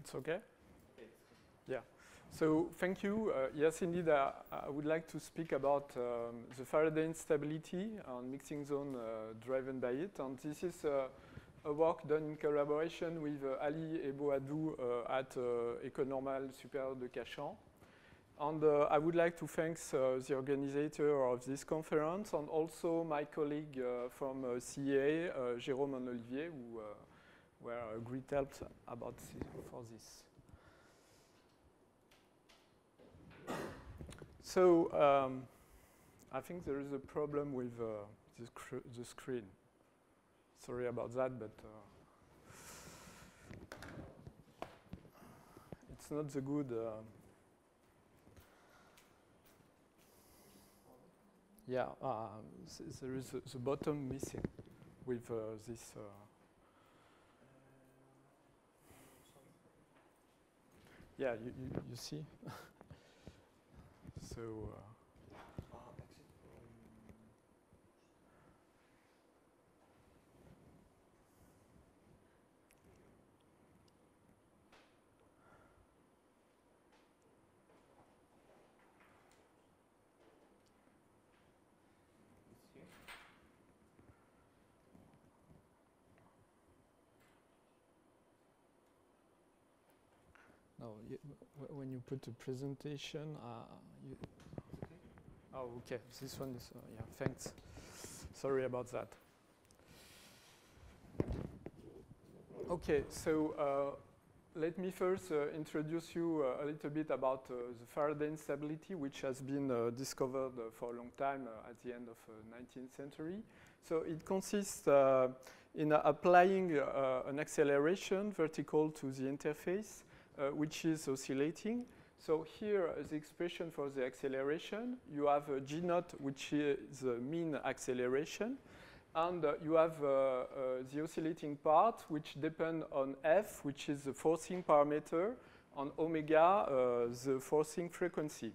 It's okay? Yeah. So thank you. Uh, yes, indeed, I would like to speak about um, the Faraday instability on mixing zone uh, driven by it. And this is uh, a work done in collaboration with uh, Ali Ebo Adou uh, at École Normale Supérieure de Cachan. And I would like to thank the organizer of this conference and also my colleague from CEA, Jérôme and Olivier, who were a great help about for this. So um, I think there is a problem with uh, the, the, screen. Sorry about that, but uh, it's not the good. Uh, yeah, uh, there is the bottom missing with uh, this. Yeah, you, you, you see? so. Uh, No, you, when you put the presentation, uh, you okay. oh, okay, this one is, uh, yeah, thanks. Sorry about that. Okay, so uh, let me first uh, introduce you uh, a little bit about uh, the Faraday instability, which has been discovered for a long time at the end of the 19th century. So it consists in applying an acceleration vertical to the interface which is oscillating. So here is the expression for the acceleration. You have a G naught, which is the mean acceleration. And uh, you have uh, uh, the oscillating part, which depend on F, which is the forcing parameter, on omega, uh, the forcing frequency.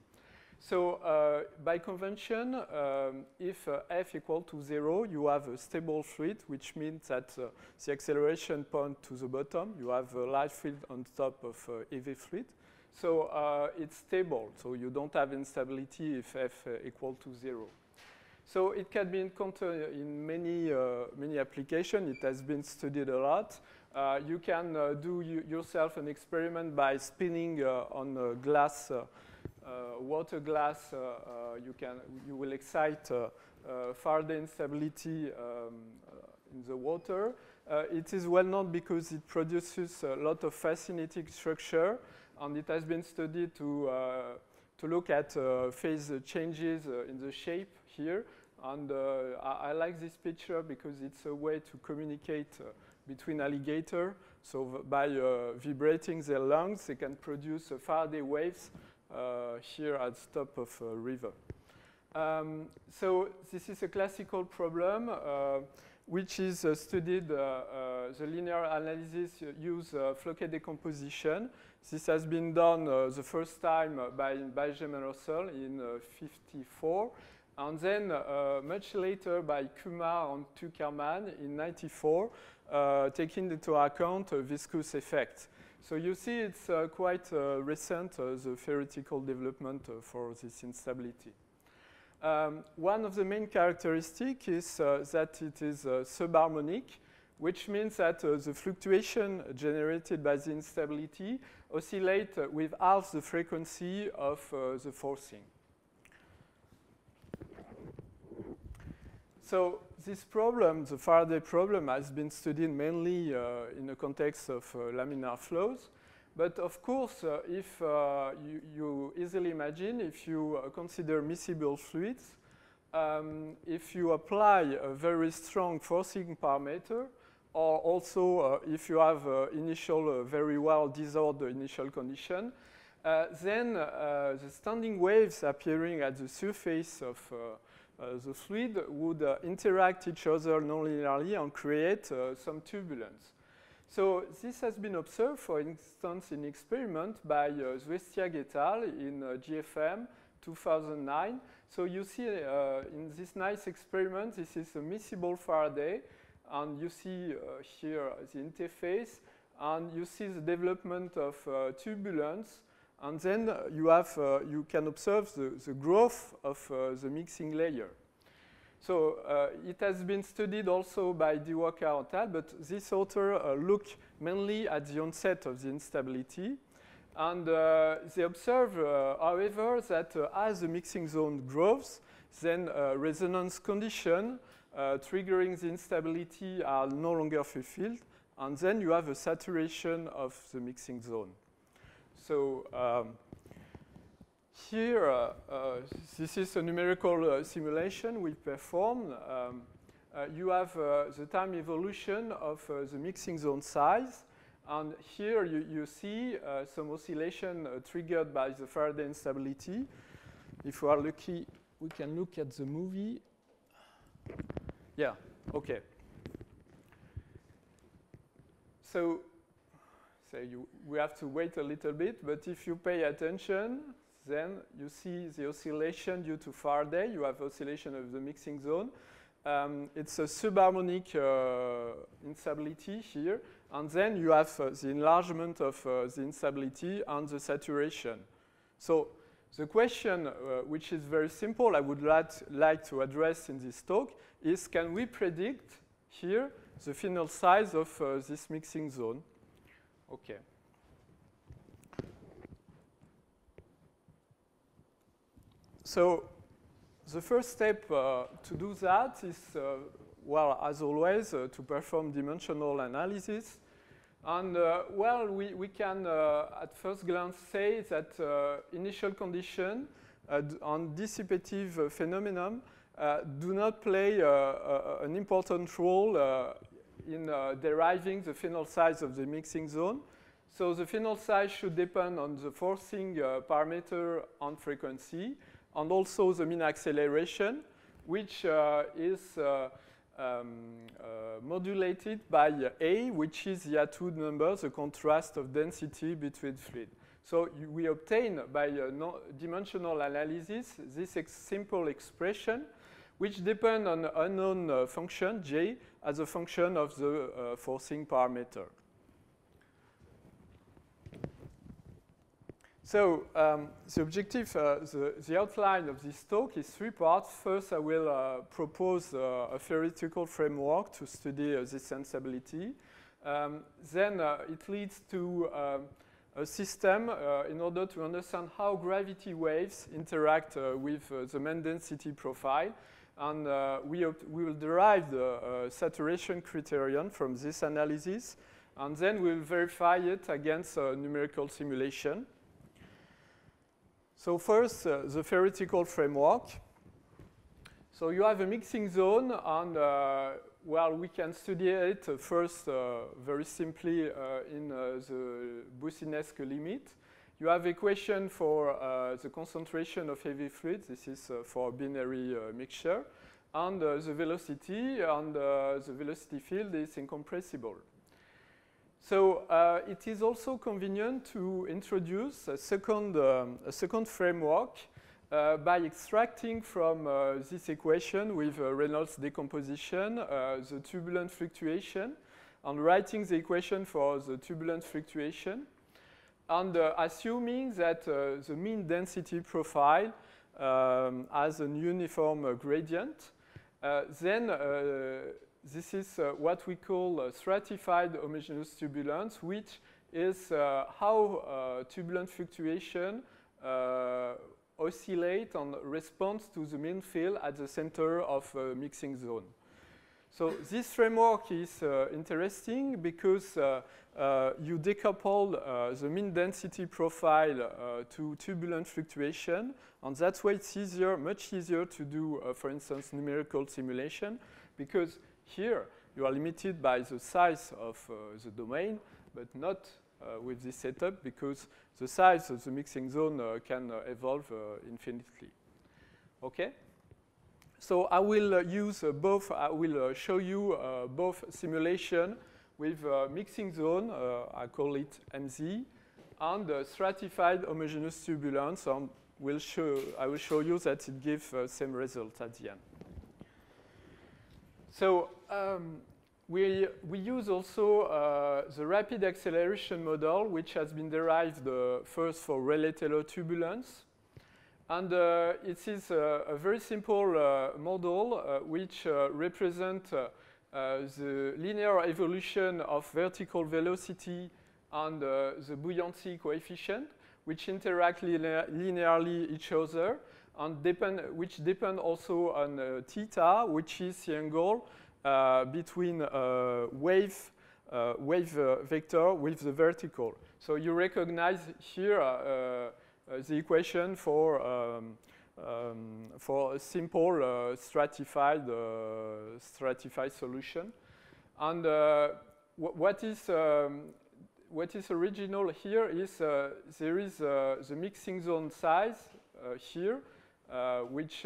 So uh, by convention, um, if uh, f equal to zero, you have a stable fluid, which means that uh, the acceleration point to the bottom, you have a light field on top of uh, EV fluid. So uh, it's stable, so you don't have instability if f uh, equal to zero. So it can be encountered in many, many applications. It has been studied a lot. you can do yourself an experiment by spinning on a glass uh, water glass, uh, uh, you, can, you will excite Faraday instability um, in the water. it is well known because it produces a lot of fascinating structure, and it has been studied to, to look at phase changes in the shape here. And uh, I, I, like this picture because it's a way to communicate uh, between alligator. So by uh, vibrating their lungs, they can produce Faraday waves uh, here at the top of a river. Um, so this is a classical problem uh, which is uh, studied, the linear analysis use Floquet decomposition. This has been done the first time by Benjamin Ursell in 54. And then uh, much later by Kumar and Tuckerman in 94, uh, taking into account a viscous effect. So you see it's uh, quite uh, recent, uh, the theoretical development uh, for this instability. Um, one of the main characteristics is uh, that it is uh, subharmonic, which means that the fluctuation generated by the instability oscillate with half the frequency of the forcing. So this problem, the Faraday problem, has been studied mainly uh, in the context of uh, laminar flows. But of course, uh, if uh, you, you, easily imagine, if you uh, consider miscible fluids, um, if you apply a very strong forcing parameter, or also uh, if you have initial very well disordered initial condition, then the standing waves appearing at the surface of the fluid would uh, interact each other nonlinearly and create uh, some turbulence. So this has been observed, for instance, in experiment by uh, et al. in uh, JFM 2009. So you see uh, in this nice experiment, this is a miscible Faraday, and you see uh, here the interface and you see the development of uh, turbulence, and then you have uh, you can observe the, the growth of uh, the mixing layer. So uh, it has been studied also by Diwakar et al., but this author uh, looked mainly at the onset of the instability. And uh, they observe, uh, however, that as the mixing zone grows, then resonance conditions triggering the instability are no longer fulfilled, and then you have a saturation of the mixing zone. So um, here, uh, uh, this is a numerical uh, simulation we performed. Um, you have the time evolution of the mixing zone size. And here you, you see some oscillation triggered by the Faraday instability. If we are lucky, we can look at the movie. Yeah, okay. So, so you, we have to wait a little bit, but if you pay attention, then you see the oscillation due to Faraday. You have oscillation of the mixing zone. Um, it's a subharmonic uh, instability here. And then you have uh, the enlargement of uh, the instability and the saturation. So the question, uh, which is very simple, I would like, like to address in this talk, is can we predict here the final size of uh, this mixing zone? Okay. So the first step uh, to do that is, uh, well, as always, uh, to perform dimensional analysis. And, uh, well, we, we can, uh, at first glance, say that uh, initial condition on dissipative phenomenon do not play an important role in deriving the final size of the mixing zone. So the final size should depend on the forcing parameter on frequency and also the mean acceleration, which uh, is uh, um, uh, modulated by A, which is the Atwood number, the contrast of density between fluid. So we obtain by no dimensional analysis this ex simple expression which depend on unknown uh, function j as a function of the uh, forcing parameter. So um, the objective, uh, the, the, outline of this talk is three parts. First, I will uh, propose uh, a theoretical framework to study uh, this sensibility. Um, then uh, it leads to a system uh, in order to understand how gravity waves interact with the main density profile. And we, we will derive the saturation criterion from this analysis. And then we'll verify it against a numerical simulation. So first, uh, the theoretical framework. So you have a mixing zone, and uh, well, we can study it uh, first uh, very simply uh, in uh, the Boussinesq limit. You have equation for the concentration of heavy fluid. This is for binary mixture. And the velocity, and the velocity field is incompressible. So uh, it is also convenient to introduce a second, um, a second framework uh, by extracting from uh, this equation with uh, Reynolds decomposition uh, the turbulent fluctuation and writing the equation for the turbulent fluctuation and uh, assuming that the mean density profile um, has an uniform gradient, then this is uh, what we call uh, stratified homogeneous turbulence, which is uh, how uh, turbulent fluctuation uh, oscillate and responds to the mean field at the center of a mixing zone. So this framework is uh, interesting because you decouple the mean density profile to turbulent fluctuation, and that's why it's easier, much easier to do, for instance, numerical simulation, because here, you are limited by the size of uh, the domain, but not uh, with this setup because the size of the mixing zone uh, can uh, evolve uh, infinitely. Okay? So I will uh, use both, I will show you both simulation with mixing zone, I call it MZ, and stratified homogeneous turbulence, and will show, I will show you that it gives the same result at the end. So um, we, we use also uh, the rapid acceleration model, which has been derived uh, first for Rayleigh-Taylor turbulence. And uh, it is a very simple uh, model uh, which represents the linear evolution of vertical velocity and the buoyancy coefficient, which interact linearly each other and depend, which depend also on theta, which is the angle uh, between uh, wave, uh, wave vector with the vertical. So you recognize here the equation for um, um, for a simple uh, stratified uh, stratified solution. And uh, what is um, what is original here is there is the mixing zone size here, which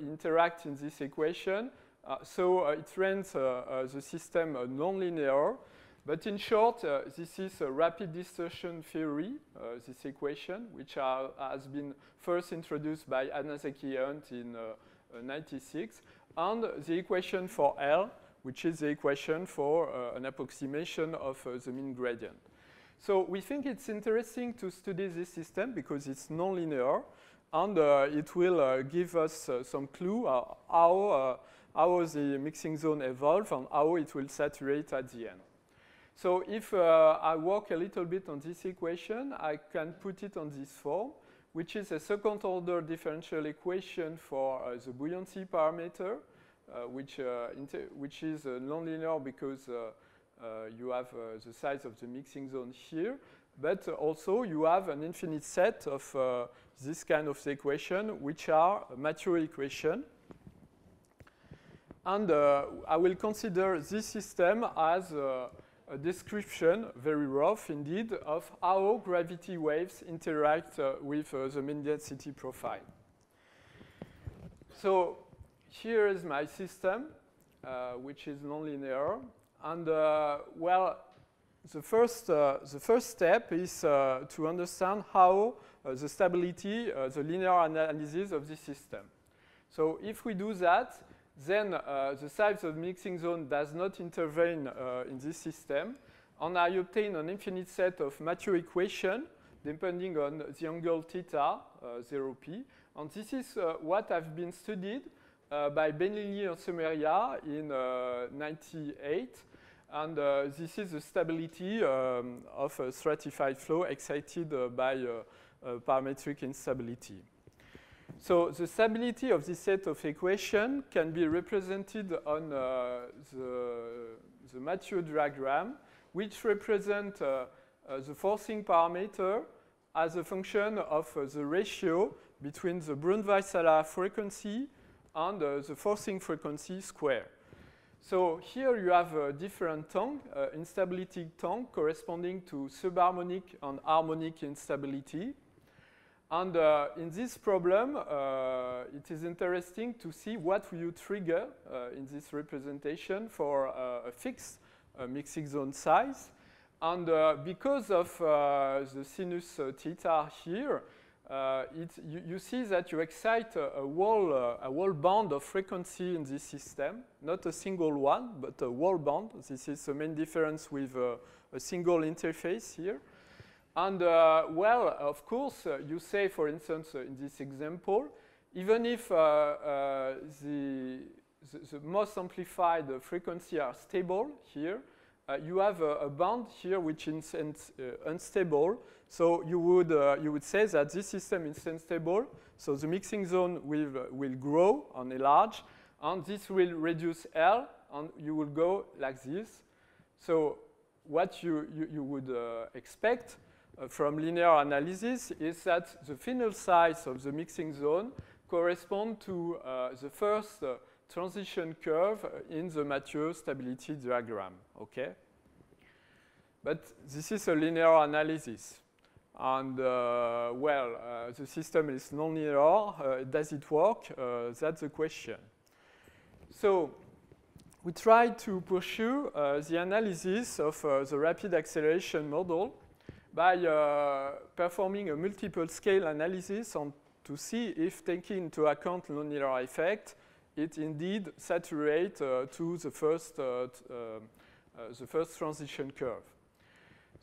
interact in this equation, uh, so uh, it uh, the system nonlinear. But in short, uh, this is a rapid distortion theory, uh, this equation, which are, has been first introduced by Hanazaki Hunt in uh, 96, and the equation for L, which is the equation for uh, an approximation of uh, the mean gradient. So we think it's interesting to study this system because it's nonlinear, and uh, it will give us some clue how how the mixing zone evolves and how it will saturate at the end. So if uh, I work a little bit on this equation, I can put it on this form, which is a second order differential equation for uh, the buoyancy parameter, uh, which, uh, which is uh, nonlinear because uh, you have the size of the mixing zone here, but also you have an infinite set of this kind of equation, which are Mathieu equation. And I will consider this system as a, description, very rough indeed, of how gravity waves interact uh, with uh, the mean density profile. So here is my system, uh, which is nonlinear. And uh, well, the first, uh, the first step is to understand how the stability, the linear analysis of this system. So if we do that, then uh, the size of mixing zone does not intervene uh, in this system. And I obtain an infinite set of Mathieu equations depending on the angle theta, 0p. Uh, and this is uh, what have been studied uh, by Benielli and Sommeria in 98. And this is the stability um, of a stratified flow excited by parametric instability. So the stability of this set of equations can be represented on uh, the, the Mathieu diagram, which represent uh, uh, the forcing parameter as a function of uh, the ratio between the Brunt-Väisälä frequency and uh, the forcing frequency square. So here you have a different tongue, uh, instability tongue corresponding to subharmonic and harmonic instability. And uh, in this problem, uh, it is interesting to see what you trigger uh, in this representation for uh, a fixed uh, mixing zone size. And uh, because of the sinus theta here, it, you, you, see that you excite a, a whole, a whole band of frequency in this system, not a single one, but a whole band. This is the main difference with a single interface here. And uh, well, of course, uh, you say, for instance, uh, in this example, even if uh, uh, the, the, the, most amplified frequency are stable here, uh, you have a, a, band here which is unstable. So you would, you would say that this system is unstable. So the mixing zone will, will grow and enlarge, and this will reduce L, and you will go like this. So what you, you, you would expect uh, from linear analysis is that the final size of the mixing zone correspond to uh, the first uh, transition curve in the Mathieu stability diagram, okay? But this is a linear analysis. And uh, well, uh, the system is nonlinear. Uh, does it work? that's the question. So we try to pursue the analysis of the rapid acceleration model by uh, performing a multiple scale analysis on, to see if taking into account nonlinear effect, it indeed saturates to the first, the first transition curve.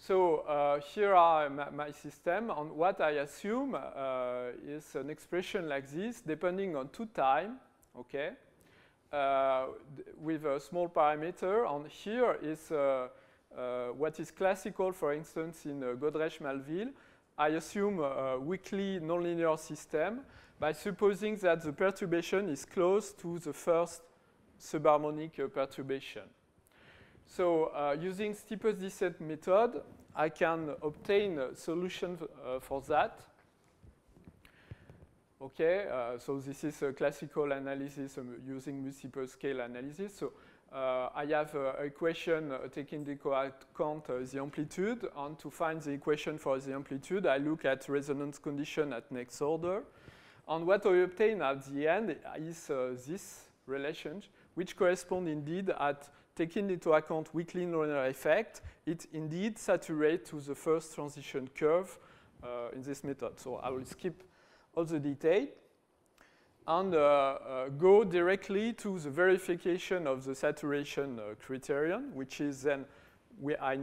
So uh, here are my, my, system, and what I assume uh, is an expression like this, depending on two time, okay, uh, with a small parameter, and here is uh, uh, what is classical, for instance, in uh, Godrèche-Manneville. I assume a weakly nonlinear system by supposing that the perturbation is close to the first subharmonic perturbation. So uh, using steepest descent method, I can obtain a solution uh, for that. Okay, uh, so this is a classical analysis um, using multiple scale analysis. So uh, I have an equation uh, taking into account uh, the amplitude, and to find the equation for the amplitude, I look at resonance condition at next order. And what I obtain at the end is uh, this relation, which corresponds indeed at taking into account weakly nonlinear effect, it indeed saturates to the first transition curve uh, in this method. So I will skip all the detail and uh, uh, go directly to the verification of the saturation uh, criterion, which is then we, I,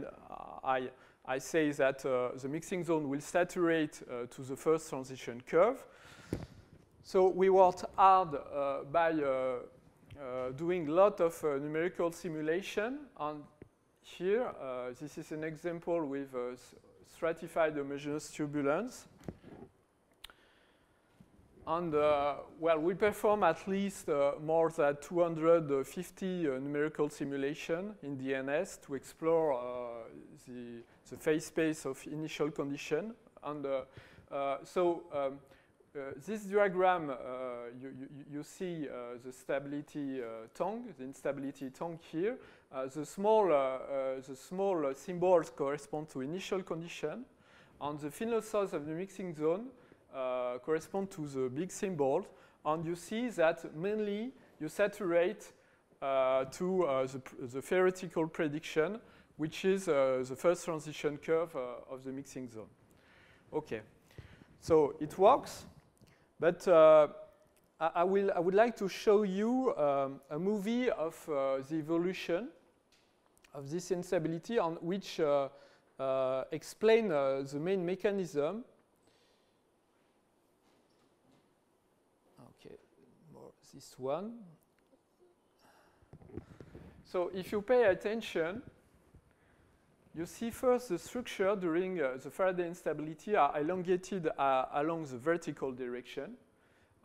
I, I say that the mixing zone will saturate to the first transition curve. So we worked hard by uh, doing a lot of uh, numerical simulation. And here, uh, this is an example with stratified homogeneous turbulence. And uh, well, we perform at least uh, more than 250 uh, numerical simulation in DNS to explore the, the phase space of initial condition. And so um, uh, this diagram, uh, you, you, you, see uh, the stability tongue, the instability tongue here. the small, the small symbols correspond to initial condition, and the final source of the mixing zone correspond to the big symbols. And you see that mainly you saturate uh, to uh, the, the, theoretical prediction, which is uh, the first transition curve of the mixing zone. Okay, so it works. But uh, I, will, I would like to show you um, a movie of uh, the evolution of this instability on which uh, uh explain uh, the main mechanism. Okay, more this one. So if you pay attention, you see first the structure during uh, the Faraday instability are elongated uh, along the vertical direction.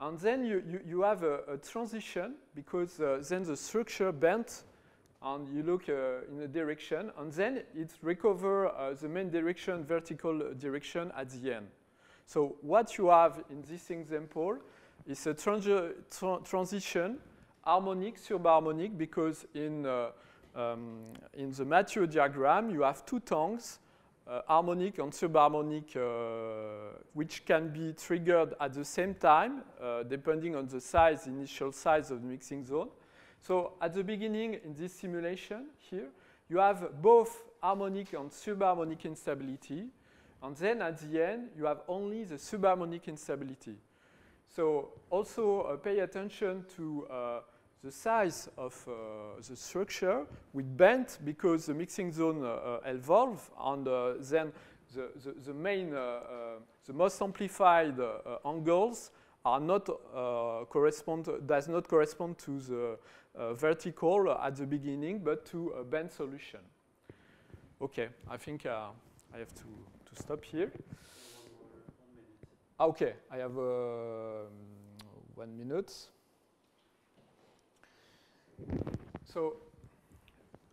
And then you, you, you have a, a, transition because uh, then the structure bent and you look uh, in a direction and then it recover uh, the main direction, vertical direction at the end. So what you have in this example is a tra transition harmonic, subharmonic because in uh, um, in the Mathieu diagram, you have two tongues, uh, harmonic and subharmonic, uh, which can be triggered at the same time, uh, depending on the size, initial size of the mixing zone. So at the beginning, in this simulation here, you have both harmonic and subharmonic instability. And then at the end, you have only the subharmonic instability. So also uh, pay attention to uh, the size of uh, the structure with bent because the mixing zone uh, evolve and uh, then the, the, the main, the most amplified angles are not correspond, does not correspond to the vertical at the beginning, but to a bent solution. Okay, I think I have to, to stop here. Okay, I have uh, one minute. So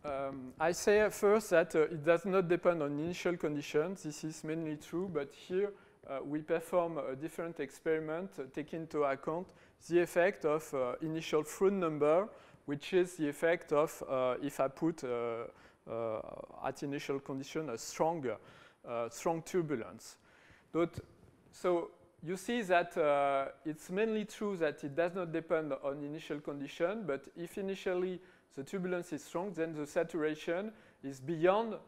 um, I say first that uh, it does not depend on initial conditions. This is mainly true, but here uh, we perform a different experiment uh, taking into account the effect of uh, initial Froude number, which is the effect of uh, if I put at initial condition a strong, strong turbulence. But, so you see that uh, it's mainly true that it does not depend on initial condition, but if initially the turbulence is strong, then the saturation is beyond uh,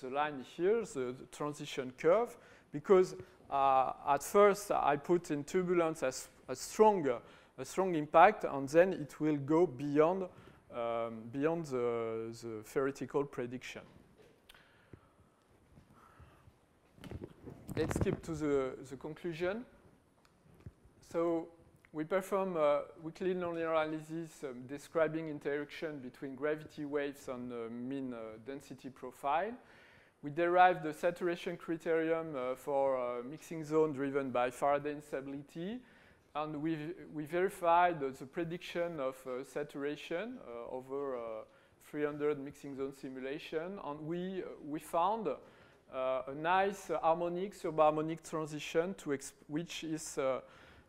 the line here, the, the transition curve, because uh, at first I put in turbulence as, as strong a strong impact, and then it will go beyond, um, beyond the, the theoretical prediction. Let's skip to the, the conclusion. So we perform a weakly nonlinear analysis um, describing interaction between gravity waves and uh, mean uh, density profile. We derived the saturation criterion uh, for uh, mixing zone driven by Faraday instability. And we, we verified the prediction of uh, saturation uh, over 300 mixing zone simulation. And we, we found a nice harmonic subharmonic transition to which is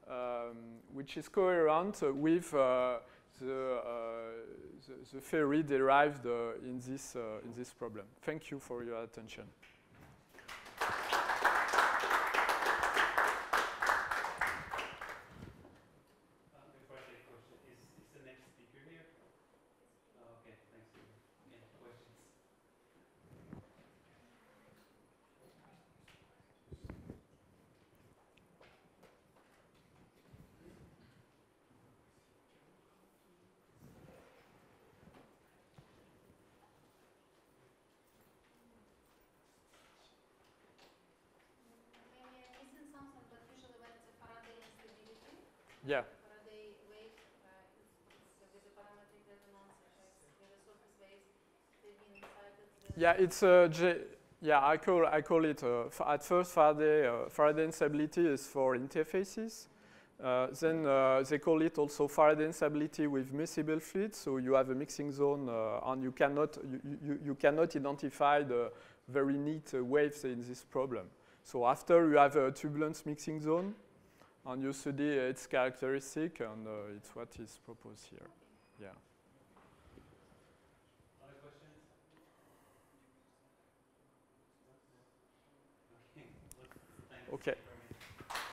um, which is coherent with uh, the, uh, the, the, theory derived uh, in, this, in this problem. Thank you for your attention. Yeah, it's a J yeah, I call I call it uh, at first Faraday uh, Faraday instability is for interfaces. Uh, then uh, they call it also Faraday instability with miscible fluids. So you have a mixing zone, uh, and you cannot you, you, you, cannot identify the very neat uh, waves in this problem. So after you have a turbulence mixing zone, and you study its characteristic, and uh, it's what is proposed here. Yeah. Okay.